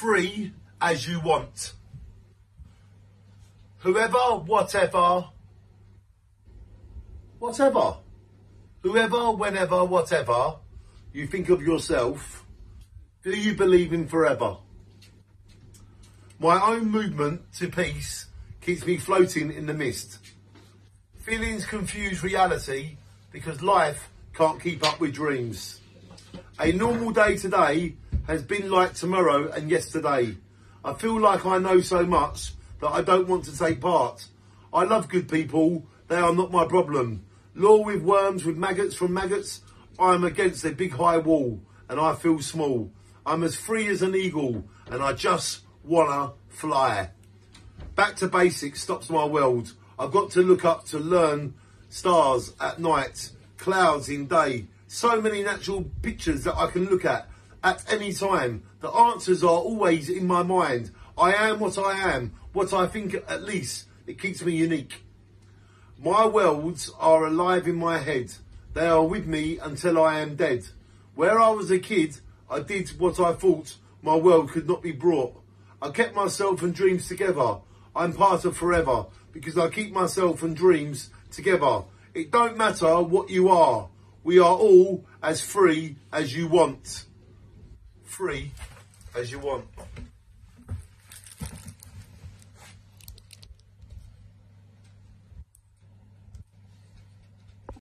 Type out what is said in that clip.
free as you want. Whoever, whatever, whatever. Whoever, whenever, whatever you think of yourself, do you believe in forever? My own movement to peace keeps me floating in the mist. Feelings confuse reality because life can't keep up with dreams. A normal day today has been like tomorrow and yesterday. I feel like I know so much that I don't want to take part. I love good people, they are not my problem. Law with worms, with maggots from maggots, I am against a big high wall and I feel small. I'm as free as an eagle and I just wanna fly. Back to basics stops my world. I've got to look up to learn stars at night, clouds in day. So many natural pictures that I can look at at any time. The answers are always in my mind. I am what I am, what I think at least. It keeps me unique. My worlds are alive in my head. They are with me until I am dead. Where I was a kid, I did what I thought my world could not be brought. I kept myself and dreams together. I'm part of forever because I keep myself and dreams together. It don't matter what you are. We are all as free as you want. Free as you want.